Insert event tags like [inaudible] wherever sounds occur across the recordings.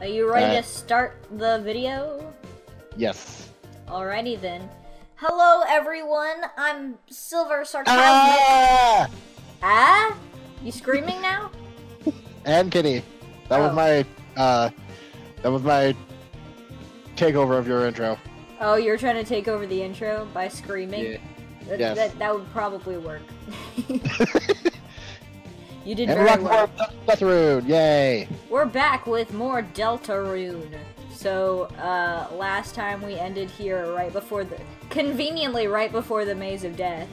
Are you ready Uh, to start the video? Yes. Alrighty then. Hello everyone, I'm Silver Sarcasmic. Ah! Ah? You screaming now? [laughs] And Kitty. That Oh. was my uh that was my takeover of your intro. Oh, you're trying to take over the intro by screaming? That, Yes. that, that would probably work. [laughs] [laughs] you did and very rock well. more Deathrude, yay! We're back with more Deltarune. So, uh, last time we ended here right before the- conveniently right before the Maze of Death.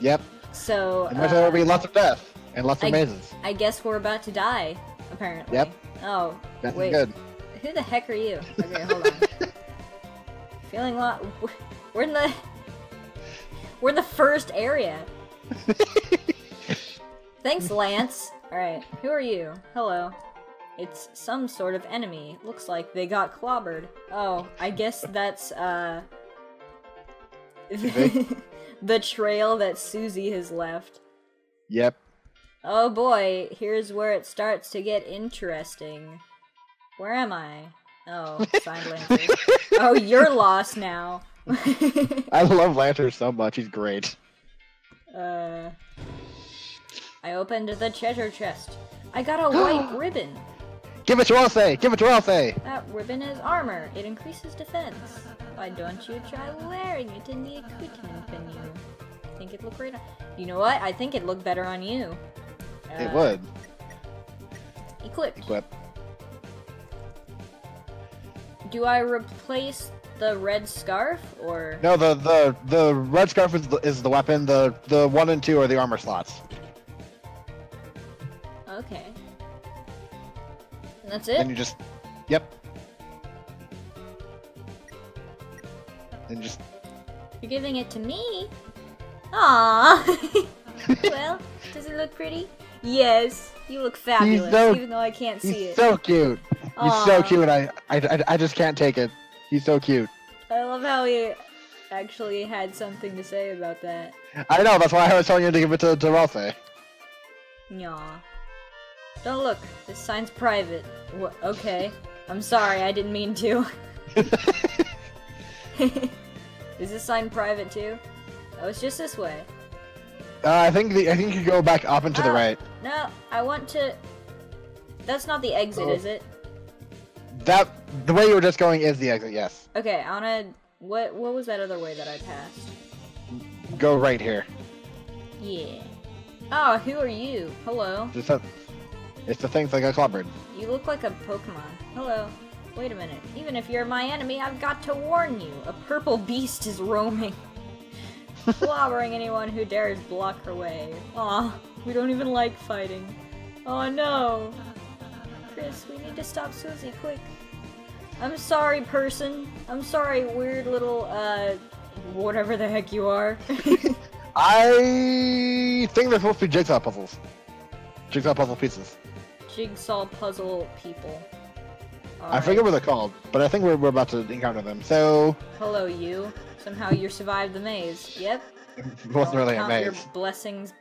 Yep. So, And there's gonna be uh, lots of death and lots of I- mazes. I guess we're about to die, apparently. Yep. Oh, That's wait. good. Who the heck are you? Okay, hold on. [laughs] Feeling lot. [laughs] We're in the. We're in the first area. [laughs] Thanks, Lance. Alright, who are you? Hello. It's some sort of enemy. Looks like they got clobbered. Oh, I guess that's, uh. [laughs] The trail that Susie has left. Yep. Oh boy, here's where it starts to get interesting. Where am I? Oh, signed Lancer. [laughs] oh, you're lost now. [laughs] I love Lancer so much, he's great. uh, I opened the treasure chest. I got a [gasps] white ribbon. Give it to Elsa! Give it to Elsa! That ribbon is armor. It increases defense. Why don't you try wearing it in the equipment menu? I think it looked great. on- You know what? I think it looked better on you. It Uh, would. Equip. Equip. Do I replace the red scarf or? No, the the the red scarf is the, is the weapon. The the one and two are the armor slots. That's Then it. you just, yep. And just You're giving it to me. Aww. [laughs] well, does it look pretty? Yes. You look fabulous, so- even though I can't see he's it. so cute. He's so cute. I, I I I just can't take it. He's so cute. I love how he actually had something to say about that. I know. That's why I was telling you to give it to to Ralsei. Don't look. This sign's private. Wha okay. I'm sorry. I didn't mean to. [laughs] Is this sign private too? Oh, it's just this way. Uh, I think the I think you go back up and to the Ah. right. No, I want to. That's not the exit, Oh. is it? That the way you were just going is the exit. Yes. Okay, I wanna. What What was that other way that I passed? Go right here. Yeah. Oh, who are you? Hello. Just it's the things that got clobbered. You look like a Pokemon. Hello. Wait a minute. Even if you're my enemy, I've got to warn you. A purple beast is roaming. [laughs] Clobbering anyone who dares block her way. Aw, we don't even like fighting. Oh no. Kris, we need to stop Susie, quick. I'm sorry, person. I'm sorry, weird little, uh, whatever the heck you are. [laughs] I think they're supposed to be jigsaw puzzles. Jigsaw puzzle pieces. Jigsaw puzzle people. I forget what they're called, but I think we're, we're about to encounter them. So Hello, you. Somehow you survived the maze. Yep. it [laughs] wasn't really a count your maze. blessings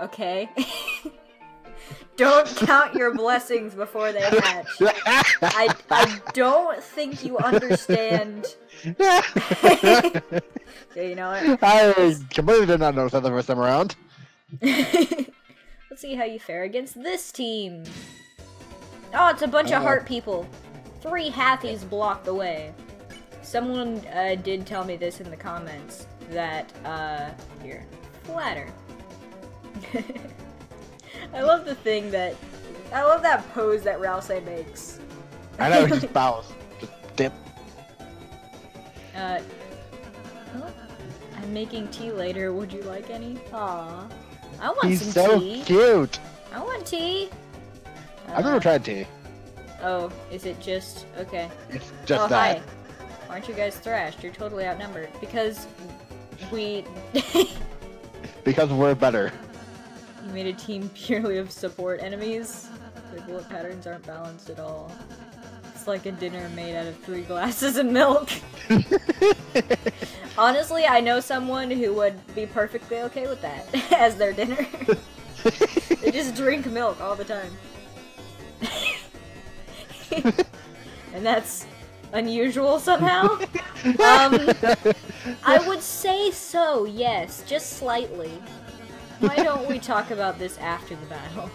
Okay. [laughs] don't count your blessings before they hatch. I, I don't think you understand. [laughs] Okay, you know what? I completely did not notice that the first time around. Let's see how you fare against this team. Oh, it's a bunch of Uh. heart people. Three Hathies block the way. Someone uh, did tell me this in the comments that, uh, here, flatter. [laughs] I love the thing that, I love that pose that Ralsei makes. I know, he just [laughs] bows. Just dip. Uh, oh, I'm making tea later. Would you like any? Aw. I want He's some so tea. cute. I want tea. I've Uh, never tried tea. Oh, is it just okay? It's just oh, that. hi. Aren't you guys thrashed? You're totally outnumbered because we [laughs] Because we're better. you made a team purely of support enemies. Their bullet patterns aren't balanced at all. It's like a dinner made out of three glasses of milk. [laughs] [laughs] Honestly, I know someone who would be perfectly okay with that [laughs] as their dinner. [laughs] they just drink milk all the time. [laughs] and that's unusual somehow. um, I would say so, yes, just slightly. Why don't we talk about this after the battle?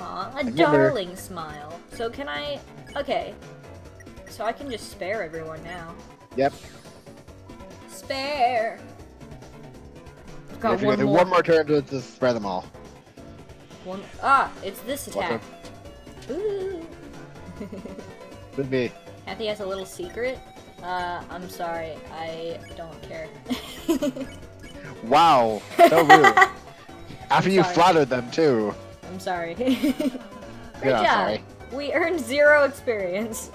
Aw, a darling smile. So can I... Okay. So I can just spare everyone now. Yep. Spare! I've You got have go one through more. one more turn to, to spare them all. One- Ah, it's this attack. Okay. Ooh. [laughs] Could be. Hathy has a little secret. Uh, I'm sorry. I don't care. [laughs] Wow. So rude. [laughs] After you flattered them too. I'm sorry. Great Yeah, job. sorry. We earned zero experience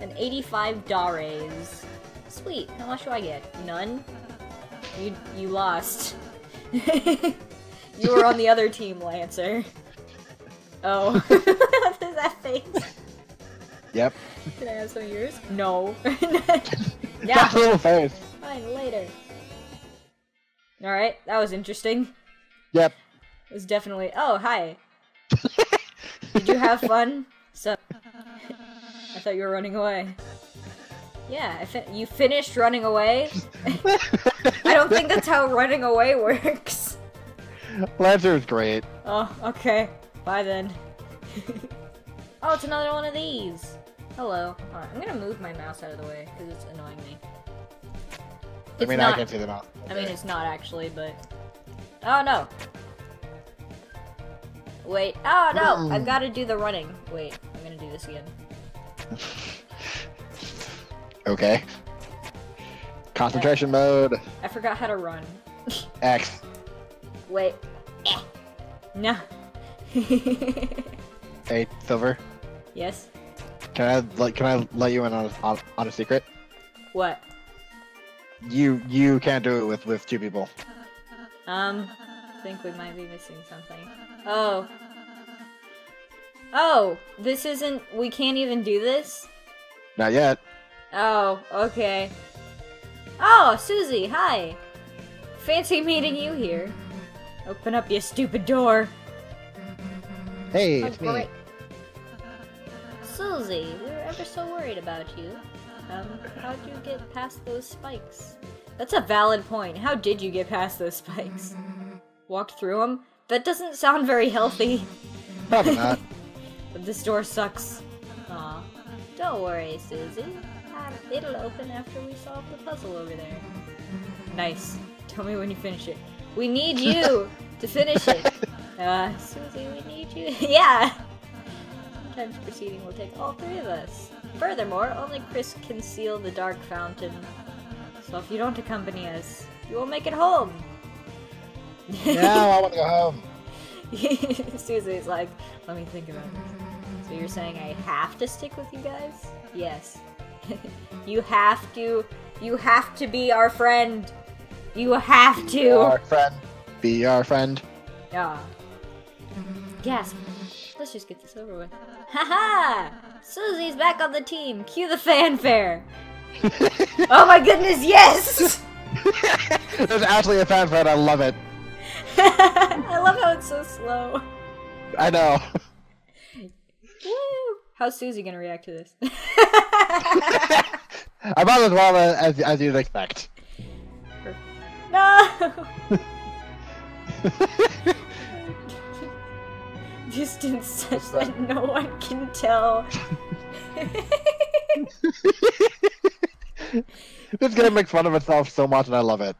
and 85 dares. Sweet. How much do I get? None. You you lost. [laughs] you were on the other team, Lancer. Oh, [laughs] what is that face? Yep. Can I have some of yours? No. [laughs] Yeah. little face. Fine. Later. All right. That was interesting. Yep. It was definitely. Oh, hi. Did you have fun? So, I thought you were running away. Yeah, I you finished running away. [laughs] I don't think that's how running away [laughs] works. Lancer is great. Oh, okay. Bye then. [laughs] oh, it's another one of these. Hello. Alright, I'm gonna move my mouse out of the way because it's annoying me. I It's mean, not- I can see them out. I mean, it's not actually, but. Oh no! Wait. Oh no! I've mm. got to do the running. Wait, I'm gonna do this again. Okay. Concentration mode. I forgot how to run. X. Wait. No. Hey, Silver. yes? Can I like? Can I let you in on a, on, on a secret? What? You you can't do it with with two people. Um, I think we might be missing something. Oh. Oh, this isn't. We can't even do this? Not yet. Oh, okay. Oh, Susie, hi! Fancy meeting you here. Open up, you stupid door. Hey, Oh, it's me. Susie, we were ever so worried about you. Um, how'd you get past those spikes? That's a valid point. How did you get past those spikes? Walked through them? That doesn't sound very healthy. Probably not. [laughs] But this door sucks. Aw. Don't worry, Susie. It'll open after we solve the puzzle over there. Nice. Tell me when you finish it. We need you [laughs] to finish it. [laughs] Uh, Susie, we need you. [laughs] yeah! Sometimes proceeding will take all three of us. Furthermore, only Kris can seal the dark fountain. So if you don't accompany us, you won't make it home. now I want to go home. Susie's like, let me think about this. So you're saying I have to stick with you guys? Yes. [laughs] you have to. You have to be our friend. You have to. Be to. our friend. Be our friend. Yeah. Mm-hmm. Gasp. Let's just get this over with. Haha! Susie's back on the team. Cue the fanfare. [laughs] oh my goodness, yes! [laughs] There's actually a fan fan. I love it. I love how it's so slow. I know. How's Susie gonna react to this? [laughs] I'm about as well uh, as as you'd expect. no! [laughs] Distance such that no one can tell. [laughs] This game makes fun of itself so much, and I love it.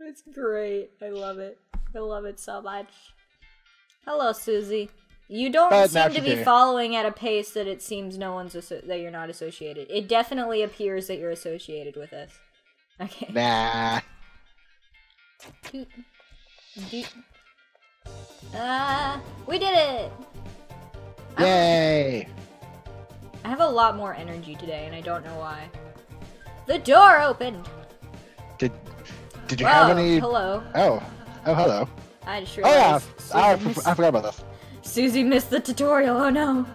It's great. I love it. I love it so much. Hello, Susie. You don't Uh, seem to be following at a pace that it seems no one's asso- that you're not associated. It definitely appears that you're associated with us. Okay. Nah. Doot. Ah, we did it! Yay! I have a lot more energy today, and I don't know why. The door opened. Did Did you Whoa, have any? hello. Oh. Oh, hello. I just Oh yeah. I, I forgot about this. Susie missed the tutorial. Oh no.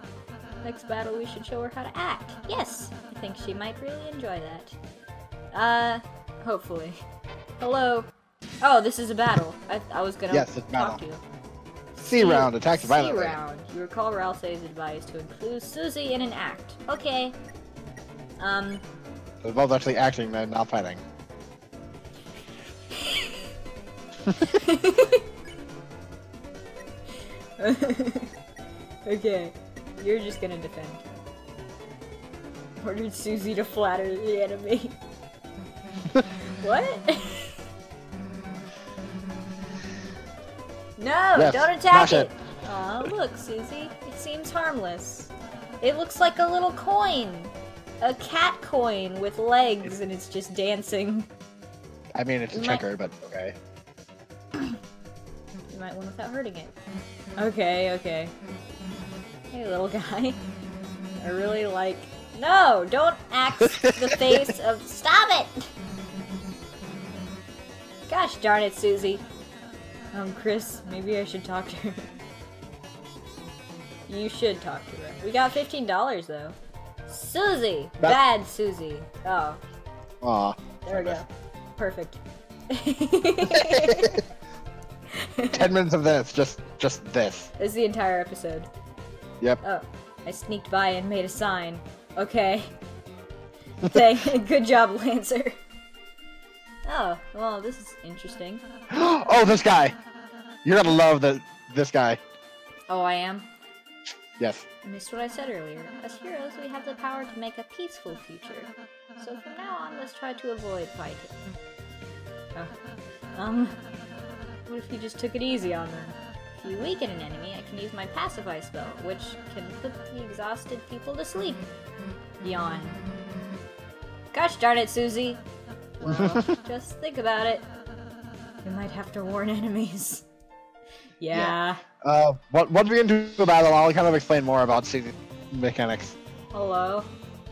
Next battle, we should show her how to act. Yes, I think she might really enjoy that. Uh, hopefully. Hello. Oh, this is a battle. I, I was gonna Yes, it's talk battle. to you. C round attacks C violently. round. You recall Ralsei's advice to include Susie in an act. Okay. Um. They're both actually acting and not fighting. [laughs] [laughs] [laughs] okay. You're just gonna defend. Ordered Susie to flatter the enemy. [laughs] what? [laughs] no, don't attack smash it. Aw, look, Susie. It seems harmless. It looks like a little coin. A cat coin with legs and it's just dancing. I mean, it's a might- checker, but okay. [clears throat] You might win without hurting it. Okay, okay. Hey, little guy. I really like. No! Don't act the [laughs] face of. Stop it! Gosh darn it, Susie. Um, Kris, maybe I should talk to her. You should talk to her. We got $15 though. Susie! That- Bad Susie. Oh, Aw. there we go. Perfect. [laughs] [laughs] Ten minutes of this, just just this. [laughs] This is the entire episode. Yep. Oh, I sneaked by and made a sign. Okay. Thank. [laughs] [laughs] Good job, Lancer. Oh, well, this is interesting. [gasps] oh, this guy. You're gonna love the this guy. Oh, I am. Yes. I missed what I said earlier. As heroes, we have the power to make a peaceful future. So from now on, let's try to avoid fighting. Oh. Um, what if you just took it easy on them? If you weaken an enemy, I can use my pacify spell, which can put the exhausted people to sleep. Yawn. Gosh darn it, Susie! Well, [laughs] just think about it. We might have to warn enemies. [laughs] yeah. Uh, what once we get into the battle, I'll kind of explain more about C mechanics. Hello.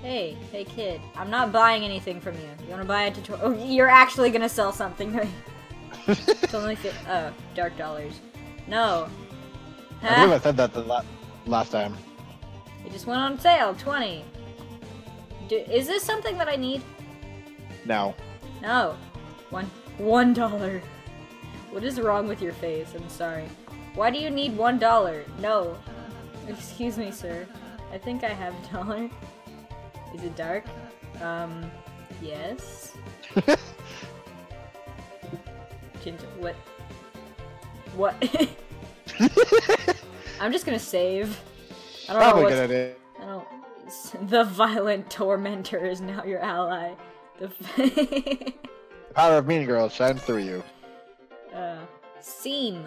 Hey, hey kid. I'm not buying anything from you. You wanna buy a tutorial? Oh, you're actually gonna sell something, [laughs] right? It's only fi- oh, dark dollars. No. I believe I said that the la- last time. It just went on sale, 20. Do- is this something that I need? No. No. One, one dollar. What is wrong with your face? I'm sorry. Why do you need one dollar? No. Excuse me, sir. I think I have a dollar. Is it dark? Um, yes. [laughs] What? [laughs] What? [laughs] I'm just gonna save. I don't know Probably what's good idea. I don't. The violent tormentor is now your ally. The [laughs] The power of Mean Girls shines through you. uh, seam.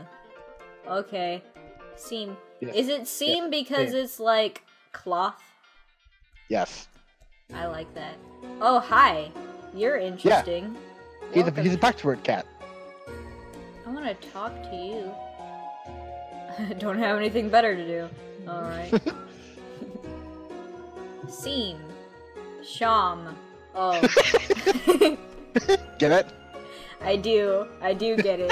Okay, seam. Yes. Is it seam because seam. it's like cloth? Yes. I like that. Oh, hi. You're interesting. He's a, he's a cat. I want to talk to you. [laughs] Don't have anything better to do. Alright. [laughs] Seam. Sham. Oh. [laughs] Get it? I do. I do get it.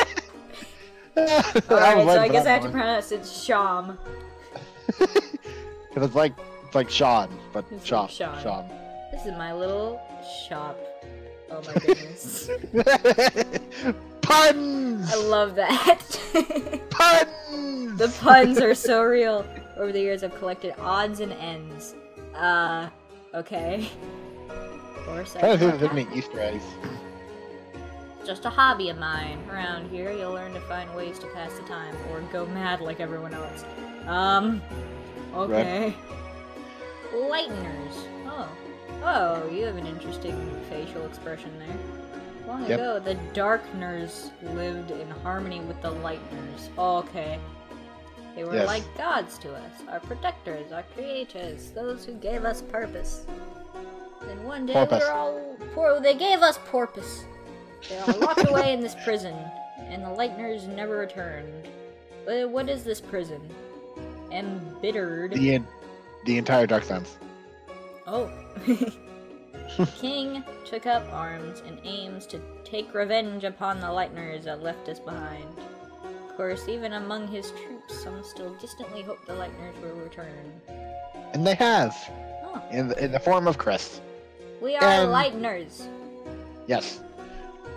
Alright, Alright, so I guess I have to pronounce it Sham. Because it's like it's like Sean, but It's Sean. like Sean. Sean. This is my little shop. Oh my goodness. Puns! I love that. [laughs] Puns! the puns are so real. Over the years, I've collected odds and ends. Uh, okay. Of course, I Trying to think there's any Easter eggs. just a hobby of mine. Around here, you'll learn to find ways to pass the time or go mad like everyone else. Um, okay. Lightners. Oh. Oh, you have an interesting facial expression there. Long Yep. ago, the Darkners lived in harmony with the Lightners. Okay. They were Yes. like gods to us, our protectors, our creators, those who gave us purpose. Then one day Porpoise. we were all poor. They gave us porpoise. They all locked [laughs] away in this prison, and the Lightners never returned. But what is this prison? Embittered. The the entire Dark Sense. Oh. [laughs] [laughs] King took up arms and aims to take revenge upon the Lightners that left us behind. Of course, even among his troops, some still distantly hope the Lightners will return. And they have. Oh, In the, in the form of Kris. we are And- Lightners. Yes.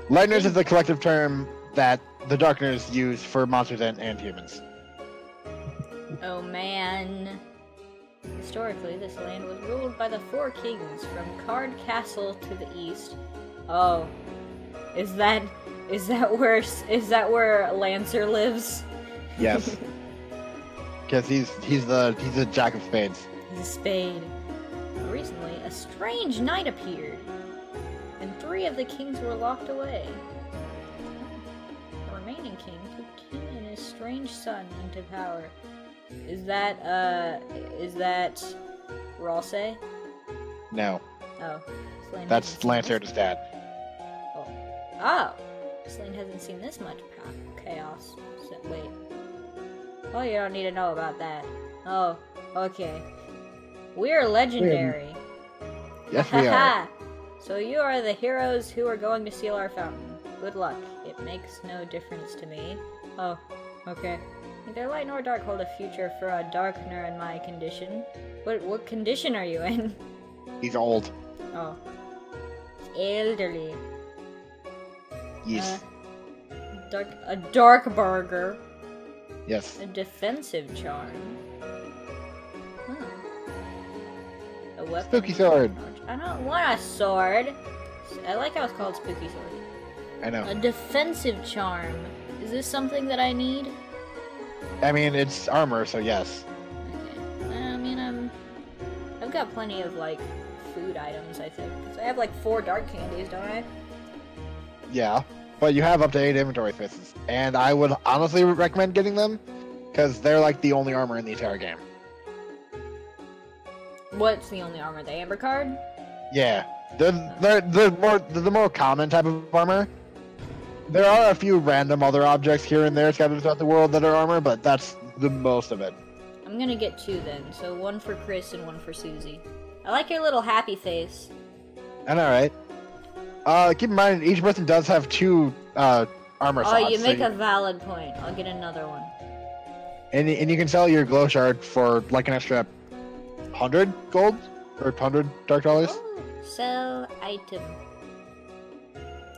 Lightners is the collective term that the Darkners use for monsters and, and humans. Oh man. Historically, this land was ruled by the four kings from Card Castle to the east. Oh, is that is that where is that where Lancer lives? Yes. [laughs] Because he's he's the he's the jack of spades. He's a spade. Recently, a strange knight appeared, and three of the kings were locked away. The remaining king took him and his strange son into power. Is that uh is that Ralsei? No, Oh, Slane that's seen Lancer this- his dad. Oh, oh, Slane hasn't seen this much chaos. So, wait. Oh, you don't need to know about that. Oh, okay. We're legendary. Yes, we are. So you are the heroes who are going to steal our fountain. Good luck. It makes no difference to me. Oh, okay. Neither light nor dark hold a future for a Darkner in my condition. What what condition are you in? [laughs] He's old. Oh. Elderly. Yes. Uh, dark a dark burger. yes. A defensive charm. Hmm. A weapon. Spooky sword. I don't want a sword. I like how it's called spooky sword. I know. A defensive charm. Is this something that I need? I mean, it's armor, so yes. Okay. I mean, I'm. I've got plenty of like food items. I think. 'Cause I have like four dark candies, don't I? Yeah. But you have up to eight inventory spaces, and I would honestly recommend getting them, because they're like the only armor in the entire game. What's the only armor? The amber card? Yeah, they're they're, they're more they're the more common type of armor. There are a few random other objects here and there scattered throughout the world that are armor, but that's the most of it. I'm gonna get two then. So one for Kris and one for Susie. I like your little happy face. I know, right? Uh, keep in mind, each person does have two uh, armor Oh, slots. you so make a valid point. I'll get another one. and, and you can sell your glow shard for like an extra hundred gold or hundred dark dollars. Oh, sell item.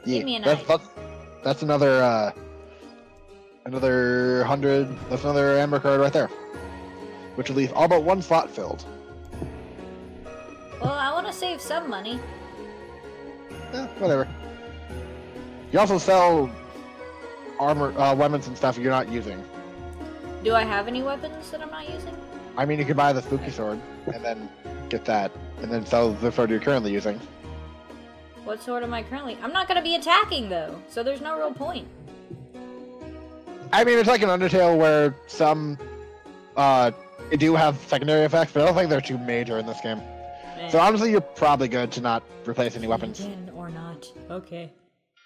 Yeah, Give me an that's, item. that's that's another uh, another hundred. That's another amber card right there, which will leave all but one slot filled. Well, I want to save some money. Yeah, whatever. You also sell armor, uh, weapons and stuff you're not using. Do I have any weapons that I'm not using? I mean, you could buy the spooky sword and then get that, and then sell the sword you're currently using. What sword am I currently? I'm not gonna be attacking though, so there's no real point. I mean, it's like an Undertale where some uh, do have secondary effects, but I don't think they're too major in this game. So Eh. honestly, you're probably good to not replace any weapons. In or not? Okay.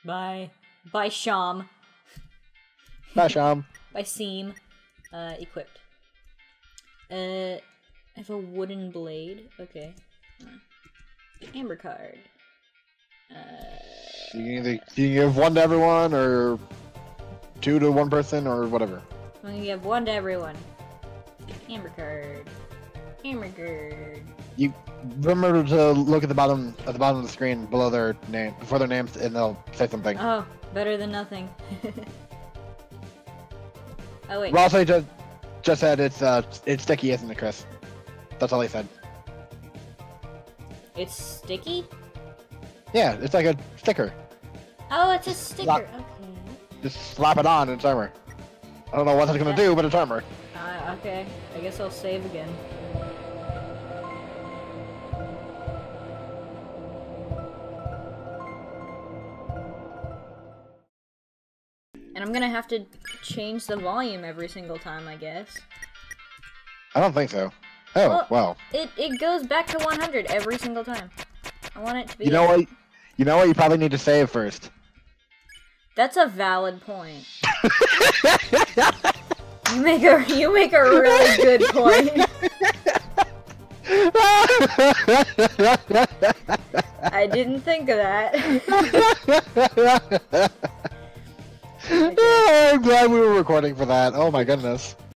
Bye. Bye, Sham. Bye, Sham. [laughs] By Seam. Uh, equipped. Uh, I have a wooden blade. Okay. Amber card. Uh, You can either you can give one to everyone, or two to one person, or whatever. I'm gonna give one to everyone. Amber card. Amber card. You remember to look at the bottom at the bottom of the screen below their name before their names, and they'll say something. Oh, better than nothing. [laughs] oh wait. Ross just just said it's uh it's sticky, isn't it, Kris? That's all he said. It's sticky? Yeah, it's like a sticker. Oh, it's a sticker. Slap. Okay. Just slap it on, and it's armor. I don't know what that's gonna do, but it's armor. Uh, okay. I guess I'll save again. And I'm gonna have to change the volume every single time, I guess. I don't think so. Oh Well- well. It it goes back to 100 every single time. I want it to be. You know what? You know what? You probably need to save first. That's a valid point. you make a you make a really good point. I didn't think of that. [laughs] I'm glad we were recording for that. Oh my goodness.